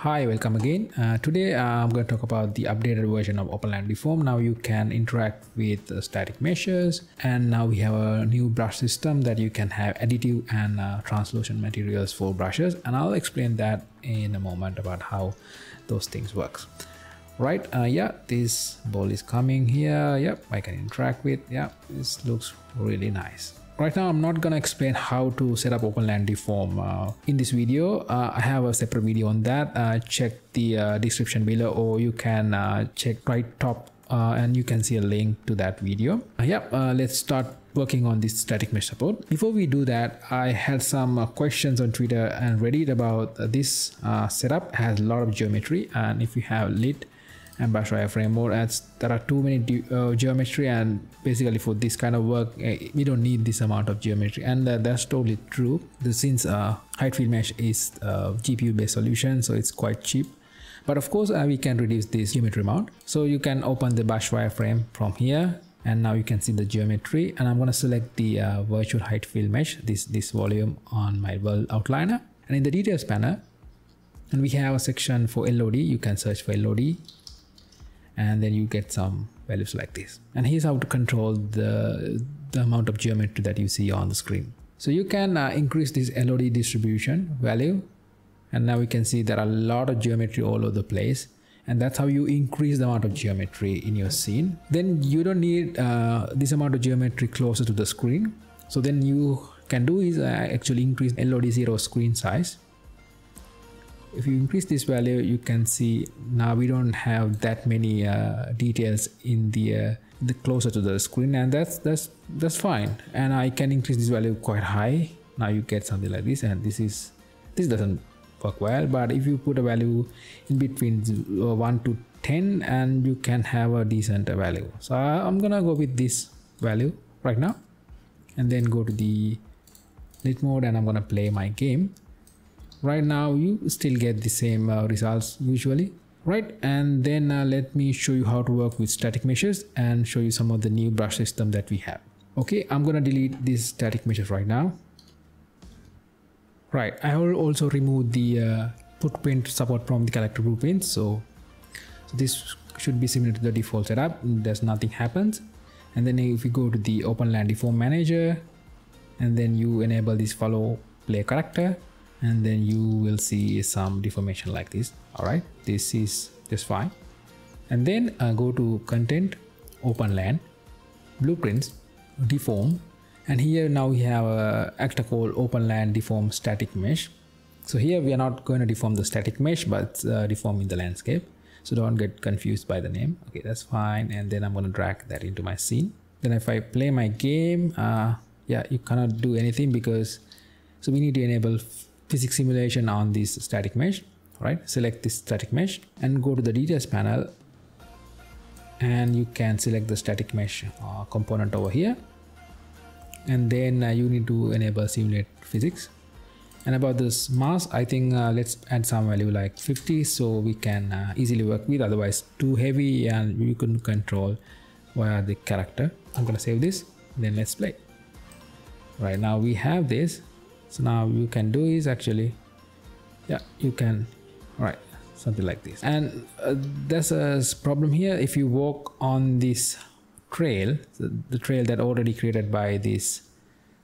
Hi, welcome again. Uh, today uh, I'm going to talk about the updated version of OpenLand Deform. Now you can interact with uh, static meshes and now we have a new brush system that you can have additive and uh, translucent materials for brushes and I'll explain that in a moment about how those things works. Right, uh, yeah, this ball is coming here. Yep, I can interact with. Yeah, this looks really nice. Right now, I'm not gonna explain how to set up OpenLand Deform uh, in this video. Uh, I have a separate video on that. Uh, check the uh, description below, or you can uh, check right top, uh, and you can see a link to that video. yeah, let's start working on this static mesh support. Before we do that, I had some questions on Twitter and Reddit about this setup. It has a lot of geometry, and if you have lit and brush wireframe mode. As there are too many uh, geometry and basically for this kind of work uh, we don't need this amount of geometry. And uh, that's totally true. The, since uh, height field mesh is a gpu based solution so it's quite cheap. But of course uh, we can reduce this geometry amount. So you can open the brush wireframe from here and now you can see the geometry. And i'm going to select the uh, virtual height field mesh this this volume on my world outliner. And in the details panel and we have a section for LOD you can search for LOD and then you get some values like this. And here's how to control the the amount of geometry that you see on the screen. So you can uh, increase this LOD distribution value. And now we can see there are a lot of geometry all over the place. And that's how you increase the amount of geometry in your scene. Then you don't need uh, this amount of geometry closer to the screen. So then you can do is uh, actually increase LOD0 screen size if you increase this value you can see now we don't have that many uh, details in the uh, the closer to the screen and that's that's that's fine. And I can increase this value quite high. Now you get something like this and this is this doesn't work well but if you put a value in between uh, 1 to 10 and you can have a decent value. So I'm gonna go with this value right now and then go to the lit mode and I'm gonna play my game right now you still get the same uh, results usually right? And then uh, let me show you how to work with static meshes and show you some of the new brush system that we have. Okay i'm gonna delete these static meshes right now. Right i will also remove the uh, footprint support from the character blueprint so, so this should be similar to the default setup. There's nothing happens. And then if you go to the OpenLand deform manager and then you enable this follow play character and then you will see some deformation like this. All right this is just fine. And then uh, go to content OpenLand blueprints deform. And here now we have a actor called OpenLand deform static mesh. So here we are not going to deform the static mesh but uh, deforming the landscape. So don't get confused by the name. Okay that's fine. And then i'm going to drag that into my scene. Then if i play my game uh, yeah you cannot do anything because so we need to enable physics simulation on this static mesh right? Select this static mesh and go to the details panel. And you can select the static mesh uh, component over here. And then uh, you need to enable simulate physics. And about this mass i think uh, let's add some value like 50 so we can uh, easily work with. Otherwise too heavy and you couldn't control via the character. I'm gonna save this. Then let's play. Right now we have this so now you can do is actually yeah you can right something like this. And uh, there's a problem here. If you walk on this trail the, the trail that already created by this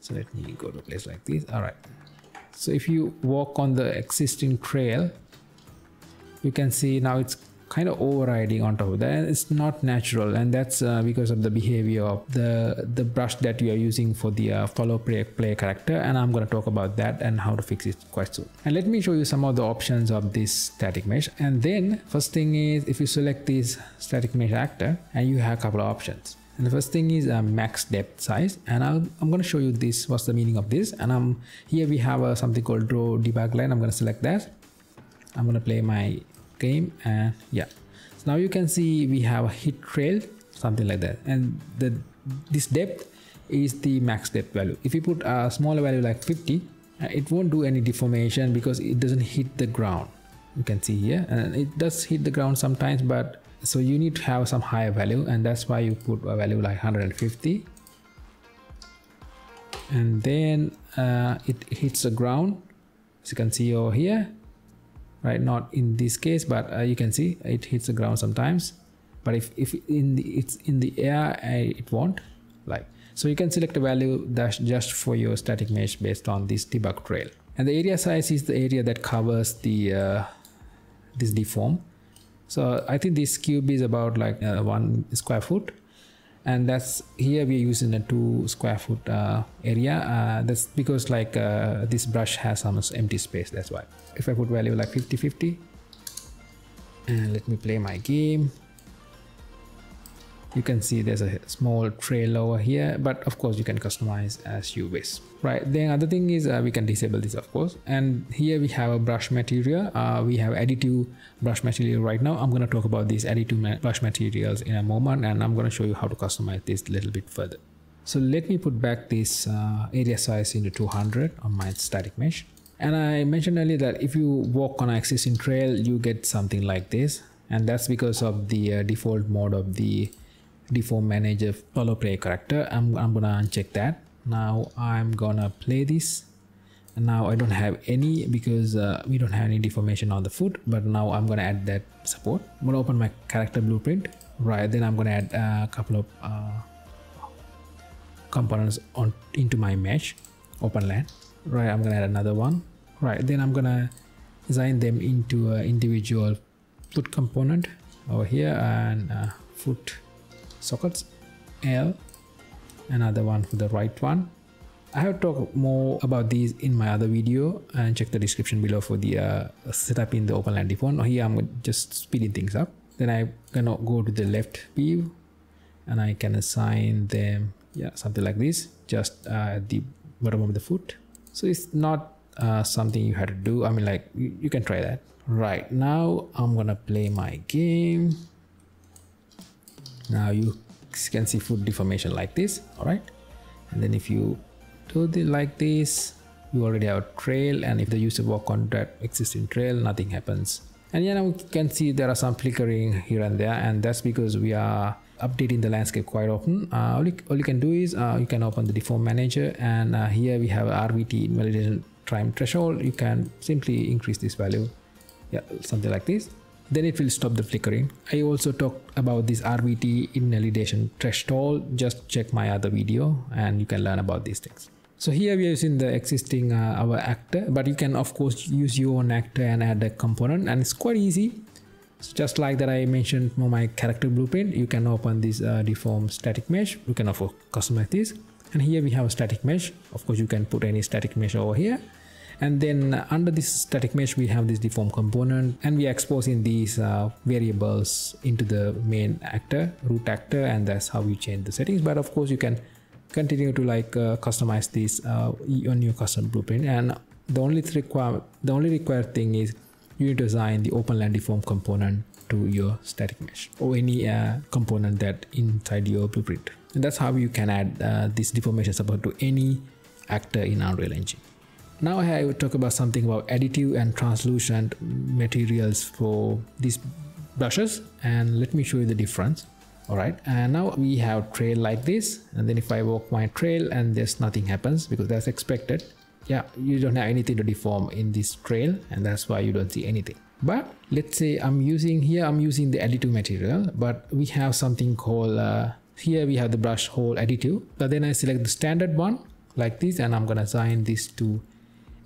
so let me go to a place like this. All right. So if you walk on the existing trail you can see now it's kind of overriding on top of that. It's not natural. And that's uh, because of the behavior of the the brush that you are using for the uh, follow play, character. And I'm going to talk about that and how to fix it quite soon. And let me show you some of the options of this static mesh. And then first thing is if you select this static mesh actor and you have a couple of options. And the first thing is a uh, max depth size. And i am going to show you this what's the meaning of this. And I'm here we have uh, something called draw debug line. I'm going to select that. I'm going to play my game and yeah. So now you can see we have a hit trail something like that. And the this depth is the max depth value. If you put a smaller value like 50 uh, it won't do any deformation because it doesn't hit the ground. You can see here and it does hit the ground sometimes but so you need to have some higher value and that's why you put a value like 150 and then uh, it hits the ground. As you can see over here right? Not in this case but uh, you can see it hits the ground sometimes. But if, if in the, it's in the air it won't like. So you can select a value that's just for your static mesh based on this debug trail. And the area size is the area that covers the uh, this deform. So i think this cube is about like uh, one square foot and that's here we're using a two square foot uh, area. Uh, that's because like uh, this brush has some empty space that's why. If I put value like 50 50 and let me play my game you can see there's a small trail over here but of course you can customize as you wish right? Then other thing is uh, we can disable this of course. And here we have a brush material. Uh, we have additive brush material right now. I'm going to talk about these additive ma brush materials in a moment and i'm going to show you how to customize this a little bit further. So let me put back this uh, area size into 200 on my static mesh. And i mentioned earlier that if you walk on an existing trail you get something like this. And that's because of the uh, default mode of the deform manager follow play character. I'm, I'm gonna uncheck that. Now I'm gonna play this. And now I don't have any because uh, we don't have any deformation on the foot but now I'm gonna add that support. I'm gonna open my character blueprint. Right then I'm gonna add a couple of uh, components on into my mesh. OpenLand. Right I'm gonna add another one. Right then I'm gonna design them into an individual foot component over here and uh, foot sockets L another one for the right one I have talked more about these in my other video and check the description below for the uh, setup in the OpenLand Deform. Here I'm just speeding things up. Then I'm gonna go to the left view and I can assign them, yeah, something like this, just uh, at the bottom of the foot. So it's not uh, something you had to do. I mean, like you, you can try that. Right now I'm gonna play my game now you can see foot deformation like this all right and then if you do the like this you already have a trail and if the user walk on that existing trail nothing happens. And yeah now we can see there are some flickering here and there and that's because we are updating the landscape quite often. Uh, all, you, all, you, can do is uh, you can open the deform manager and uh, here we have RVT validation time threshold. You can simply increase this value. Yeah something like this then it will stop the flickering. I also talked about this RVT invalidation threshold. Just check my other video and you can learn about these things. So here we are using the existing uh, our actor, but you can of course use your own actor and add a component and it's quite easy. So just like that I mentioned my character blueprint, you can open this uh, deform static mesh. You can of course customize this. And here we have a static mesh. Of course you can put any static mesh over here and then under this static mesh we have this deform component and we are exposing these uh, variables into the main actor root actor and that's how you change the settings. But of course you can continue to like uh, customize this uh, on your custom blueprint. And the only require the only required thing is you need to assign the OpenLand deform component to your static mesh or any uh, component that inside your blueprint. And that's how you can add uh, this deformation support to any actor in Unreal Engine now I will talk about something about additive and translucent materials for these brushes and let me show you the difference. All right and now we have trail like this and then if I walk my trail and there's nothing happens because that's expected yeah you don't have anything to deform in this trail and that's why you don't see anything. But let's say I'm using here I'm using the additive material but we have something called uh, here we have the brush hole additive. But then I select the standard one like this and I'm gonna assign this to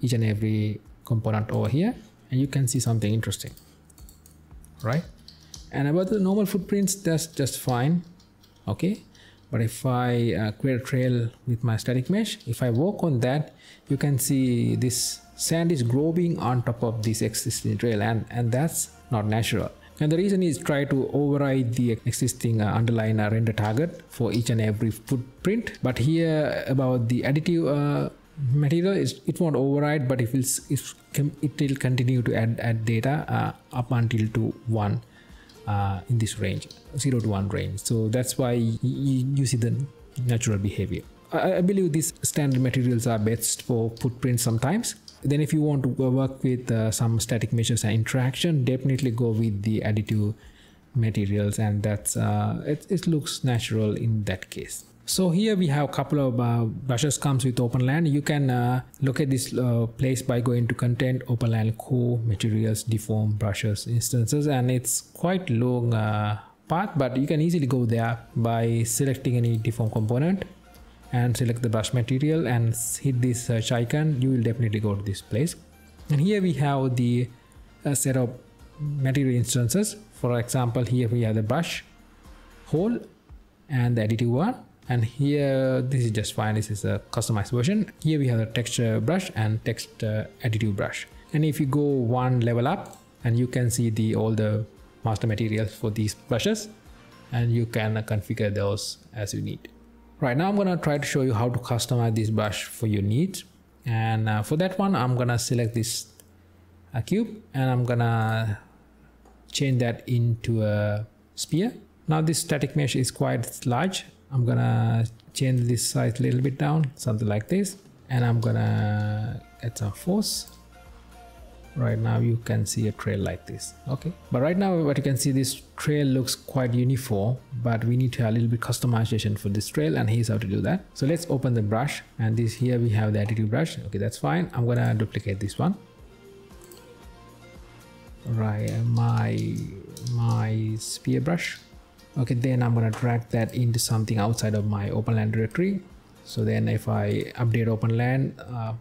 each and every component over here and you can see something interesting right? And about the normal footprints that's just fine okay? But if I uh, create a trail with my static mesh if I walk on that you can see this sand is growing on top of this existing trail and and that's not natural. And the reason is try to override the existing uh, underlying uh, render target for each and every footprint. But here about the additive uh, material is it won't override but it will it will continue to add add data uh, up until to one uh, in this range 0 to 1 range. So that's why you, see the natural behavior. I, I, believe these standard materials are best for footprints sometimes. Then if you want to work with uh, some static meshes and interaction definitely go with the additive materials and that's uh, it, it looks natural in that case So here we have a couple of uh, brushes comes with OpenLand. You can uh, at this uh, place by going to content, OpenLand core, materials, deform, brushes, instances, and it's quite long uh, path, but you can easily go there by selecting any deform component and select the brush material and hit this search icon. You will definitely go to this place. And here we have the uh, set of material instances. For example, here we have the brush hole and the additive one and here this is just fine. This is a customized version. Here we have the texture brush and text uh, additive brush. And if you go one level up and you can see the all the master materials for these brushes and you can uh, configure those as you need. Right now i'm gonna try to show you how to customize this brush for your needs. And uh, for that one i'm gonna select this uh, cube and i'm gonna change that into a sphere. Now this static mesh is quite large I'm gonna change this size a little bit down something like this and I'm gonna add some force. Right now you can see a trail like this okay? But right now what you can see this trail looks quite uniform but we need to have a little bit customization for this trail and here's how to do that. So let's open the brush and this here we have the additive brush. Okay that's fine. I'm gonna duplicate this one. Right my my sphere brush okay then I'm gonna drag that into something outside of my OpenLand directory. So then if I update OpenLand uh,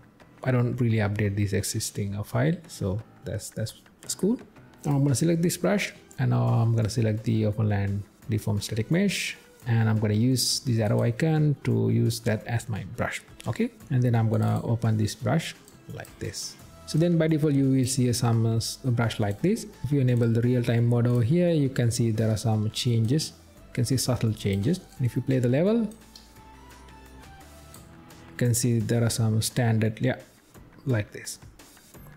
I don't really update this existing uh, file. So that's that's that's cool. Now I'm gonna select this brush and now I'm gonna select the OpenLand deform static mesh and I'm gonna use this arrow icon to use that as my brush. Okay and then I'm gonna open this brush like this so then by default you will see some uh, brush like this. If you enable the real-time mode over here you can see there are some changes. You can see subtle changes. And if you play the level you can see there are some standard yeah like this.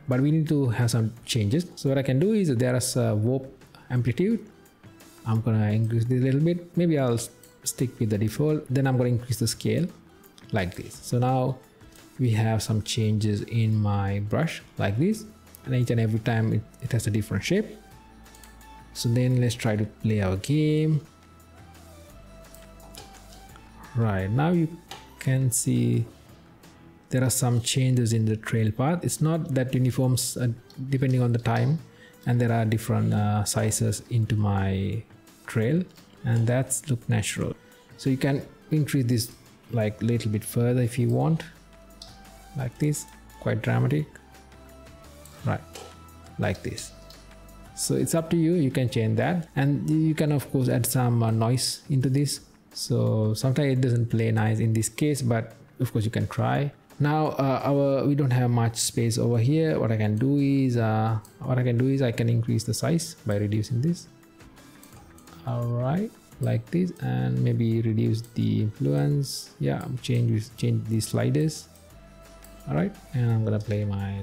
But we need to have some changes. So what i can do is there is a warp amplitude. I'm gonna increase this a little bit. Maybe i'll stick with the default. Then i'm to increase the scale like this. So now we have some changes in my brush like this. And each and every time it, it has a different shape. So then let's try to play our game. Right now you can see there are some changes in the trail path. It's not that uniform uh, depending on the time. And there are different uh, sizes into my trail. And that's look natural. So you can increase this like a little bit further if you want like this quite dramatic. Right like this. So it's up to you you can change that. And you can of course add some uh, noise into this. So sometimes it doesn't play nice in this case but of course you can try. Now uh, our we don't have much space over here. What i can do is uh, what i can do is i can increase the size by reducing this. All right like this and maybe reduce the influence. Yeah change change these sliders all right and i'm gonna play my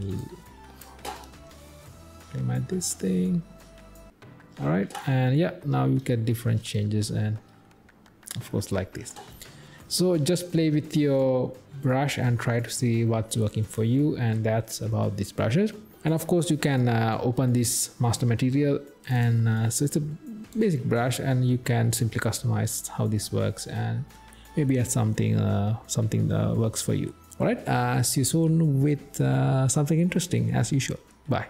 play my this thing. All right and yeah now you get different changes and of course like this. So just play with your brush and try to see what's working for you and that's about these brushes. And of course you can uh, open this master material and uh, so it's a basic brush and you can simply customize how this works and maybe add something uh, something that works for you all right. Uh, see you soon with uh, something interesting as usual. Bye